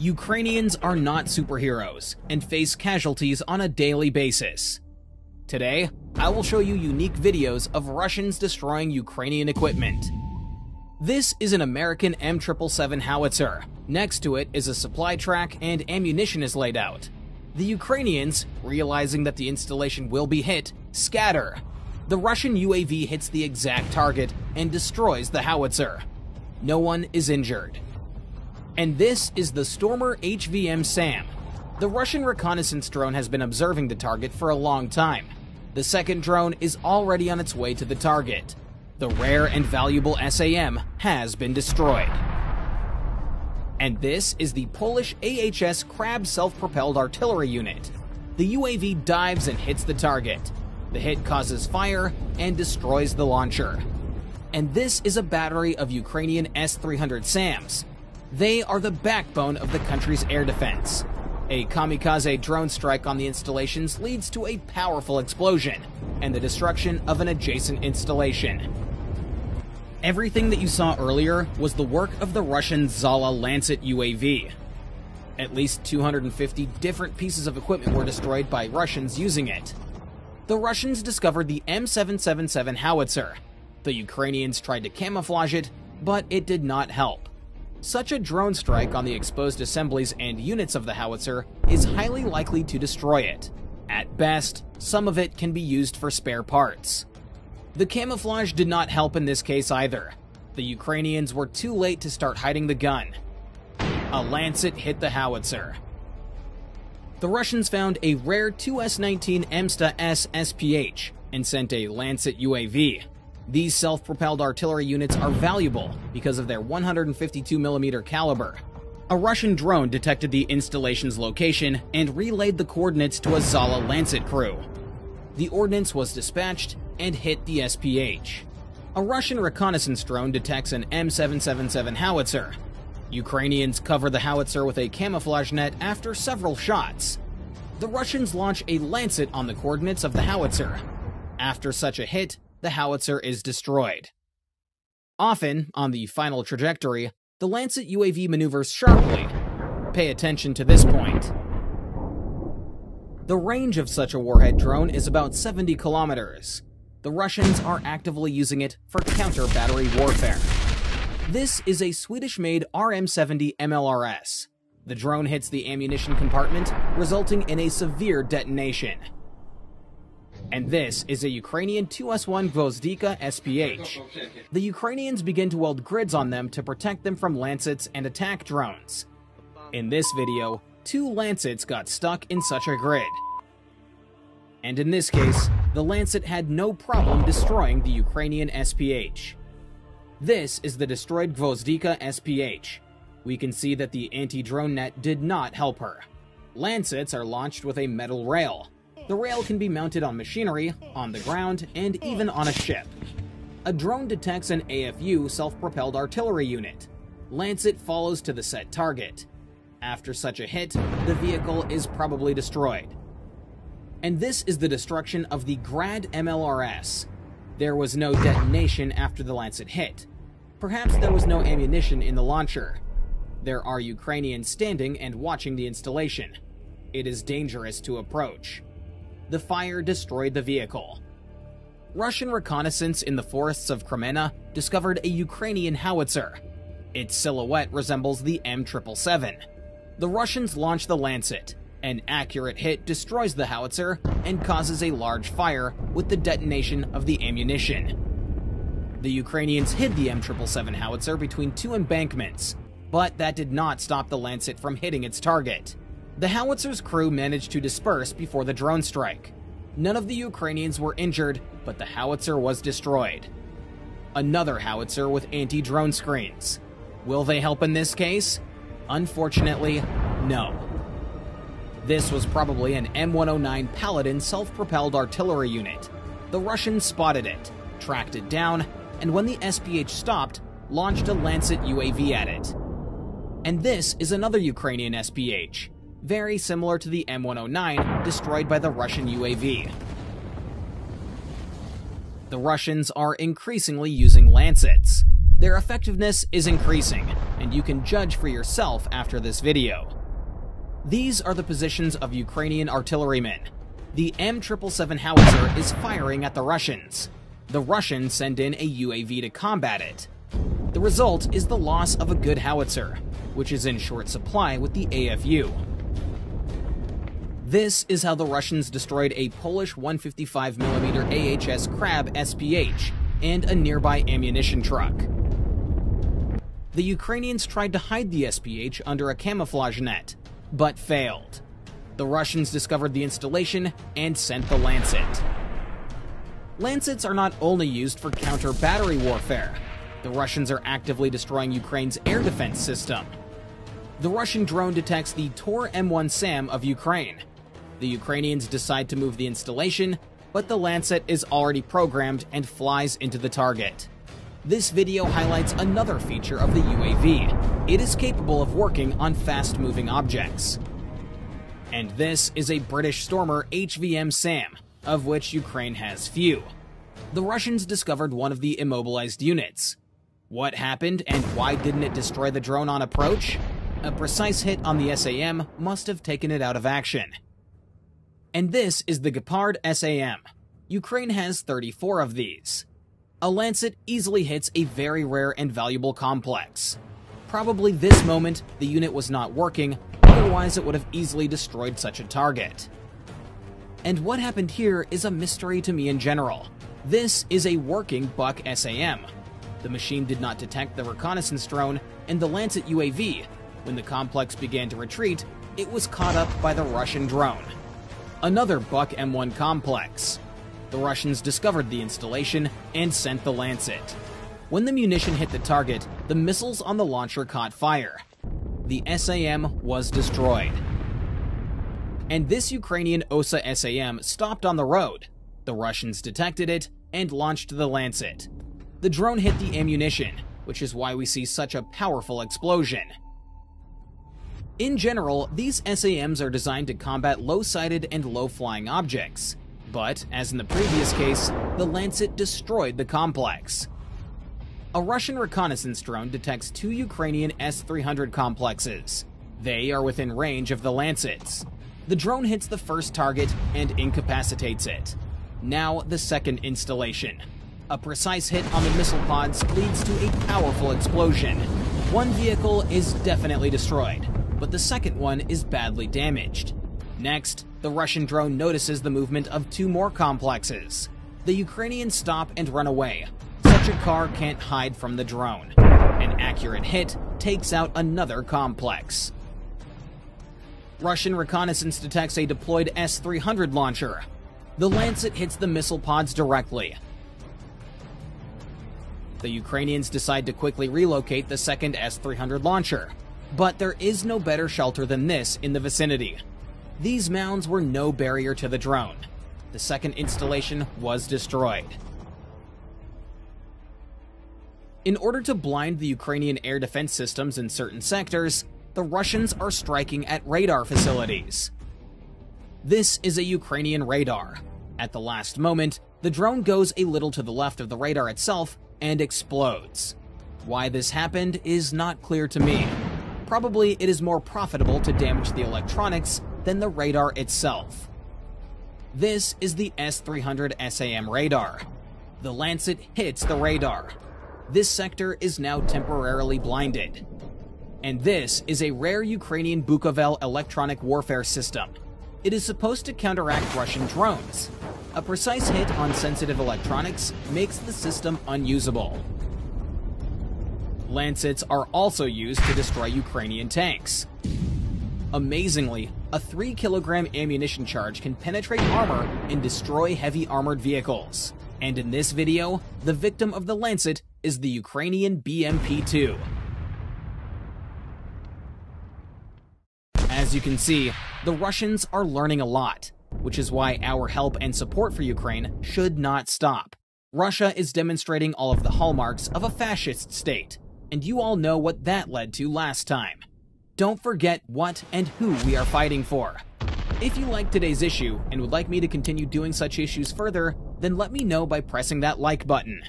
Ukrainians are not superheroes and face casualties on a daily basis. Today, I will show you unique videos of Russians destroying Ukrainian equipment. This is an American M777 howitzer. Next to it is a supply track and ammunition is laid out. The Ukrainians, realizing that the installation will be hit, scatter. The Russian UAV hits the exact target and destroys the howitzer. No one is injured. And this is the Stormer HVM SAM. The Russian reconnaissance drone has been observing the target for a long time. The second drone is already on its way to the target. The rare and valuable SAM has been destroyed. And this is the Polish AHS Krab self-propelled artillery unit. The UAV dives and hits the target. The hit causes fire and destroys the launcher. And this is a battery of Ukrainian S-300 SAMs. They are the backbone of the country's air defense. A kamikaze drone strike on the installations leads to a powerful explosion and the destruction of an adjacent installation. Everything that you saw earlier was the work of the Russian Zala Lancet UAV. At least 250 different pieces of equipment were destroyed by Russians using it. The Russians discovered the M777 howitzer. The Ukrainians tried to camouflage it, but it did not help. Such a drone strike on the exposed assemblies and units of the howitzer is highly likely to destroy it. At best, some of it can be used for spare parts. The camouflage did not help in this case either. The Ukrainians were too late to start hiding the gun. A Lancet hit the howitzer. The Russians found a rare 2S-19 Msta-S SPH and sent a Lancet UAV. These self-propelled artillery units are valuable because of their 152mm caliber. A Russian drone detected the installation's location and relayed the coordinates to a Zala Lancet crew. The ordnance was dispatched and hit the SPH. A Russian reconnaissance drone detects an M777 howitzer. Ukrainians cover the howitzer with a camouflage net after several shots. The Russians launch a Lancet on the coordinates of the howitzer. After such a hit, the howitzer is destroyed. Often, on the final trajectory, the Lancet UAV maneuvers sharply. Pay attention to this point. The range of such a warhead drone is about 70 kilometers. The Russians are actively using it for counter-battery warfare. This is a Swedish-made RM-70 MLRS. The drone hits the ammunition compartment, resulting in a severe detonation. And this is a Ukrainian 2S1 Gvozdika SPH. The Ukrainians begin to weld grids on them to protect them from Lancets and attack drones. In this video, two Lancets got stuck in such a grid. And in this case, the Lancet had no problem destroying the Ukrainian SPH. This is the destroyed Gvozdika SPH. We can see that the anti-drone net did not help her. Lancets are launched with a metal rail, the rail can be mounted on machinery, on the ground, and even on a ship. A drone detects an AFU self-propelled artillery unit. Lancet follows to the set target. After such a hit, the vehicle is probably destroyed. And this is the destruction of the Grad MLRS. There was no detonation after the Lancet hit. Perhaps there was no ammunition in the launcher. There are Ukrainians standing and watching the installation. It is dangerous to approach the fire destroyed the vehicle. Russian reconnaissance in the forests of Kremenna discovered a Ukrainian howitzer. Its silhouette resembles the M777. The Russians launch the Lancet. An accurate hit destroys the howitzer and causes a large fire with the detonation of the ammunition. The Ukrainians hid the M777 howitzer between two embankments, but that did not stop the Lancet from hitting its target. The howitzer's crew managed to disperse before the drone strike. None of the Ukrainians were injured, but the howitzer was destroyed. Another howitzer with anti-drone screens. Will they help in this case? Unfortunately, no. This was probably an M109 Paladin self-propelled artillery unit. The Russians spotted it, tracked it down, and when the SPH stopped, launched a Lancet UAV at it. And this is another Ukrainian SPH, very similar to the M109 destroyed by the Russian UAV. The Russians are increasingly using Lancets. Their effectiveness is increasing, and you can judge for yourself after this video. These are the positions of Ukrainian artillerymen. The M777 howitzer is firing at the Russians. The Russians send in a UAV to combat it. The result is the loss of a good howitzer, which is in short supply with the AFU. This is how the Russians destroyed a Polish 155mm AHS Krab SPH and a nearby ammunition truck. The Ukrainians tried to hide the SPH under a camouflage net, but failed. The Russians discovered the installation and sent the Lancet. Lancets are not only used for counter battery warfare, the Russians are actively destroying Ukraine's air defense system. The Russian drone detects the Tor M1 SAM of Ukraine. The Ukrainians decide to move the installation, but the Lancet is already programmed and flies into the target. This video highlights another feature of the UAV. It is capable of working on fast-moving objects. And this is a British Stormer HVM SAM, of which Ukraine has few. The Russians discovered one of the immobilized units. What happened and why didn't it destroy the drone on approach? A precise hit on the SAM must have taken it out of action. And this is the Gepard SAM. Ukraine has 34 of these. A Lancet easily hits a very rare and valuable complex. Probably this moment, the unit was not working, otherwise it would have easily destroyed such a target. And what happened here is a mystery to me in general. This is a working Buk SAM. The machine did not detect the reconnaissance drone and the Lancet UAV, when the complex began to retreat, it was caught up by the Russian drone. Another Buk M1 complex. The Russians discovered the installation and sent the Lancet. When the munition hit the target, the missiles on the launcher caught fire. The SAM was destroyed. And this Ukrainian OSA SAM stopped on the road. The Russians detected it and launched the Lancet. The drone hit the ammunition, which is why we see such a powerful explosion. In general, these SAMs are designed to combat low-sighted and low-flying objects, but, as in the previous case, the Lancet destroyed the complex. A Russian reconnaissance drone detects two Ukrainian S-300 complexes. They are within range of the Lancets. The drone hits the first target and incapacitates it. Now the second installation. A precise hit on the missile pods leads to a powerful explosion. One vehicle is definitely destroyed, but the second one is badly damaged. Next, the Russian drone notices the movement of two more complexes. The Ukrainians stop and run away. Such a car can't hide from the drone. An accurate hit takes out another complex. Russian reconnaissance detects a deployed S-300 launcher. The Lancet hits the missile pods directly. The Ukrainians decide to quickly relocate the second S-300 launcher. But there is no better shelter than this in the vicinity. These mounds were no barrier to the drone. The second installation was destroyed. In order to blind the Ukrainian air defense systems in certain sectors, the Russians are striking at radar facilities. This is a Ukrainian radar. At the last moment, the drone goes a little to the left of the radar itself and explodes. Why this happened is not clear to me. Probably it is more profitable to damage the electronics than the radar itself. This is the S-300 SAM radar. The Lancet hits the radar. This sector is now temporarily blinded. And this is a rare Ukrainian Bukovel electronic warfare system. It is supposed to counteract Russian drones. A precise hit on sensitive electronics makes the system unusable. Lancets are also used to destroy Ukrainian tanks. Amazingly, a 3 kilogram ammunition charge can penetrate armor and destroy heavy armored vehicles. And in this video, the victim of the Lancet is the Ukrainian BMP-2. As you can see, the Russians are learning a lot, which is why our help and support for Ukraine should not stop. Russia is demonstrating all of the hallmarks of a fascist state, and you all know what that led to last time. Don't forget what and who we are fighting for. If you liked today's issue and would like me to continue doing such issues further, then let me know by pressing that like button.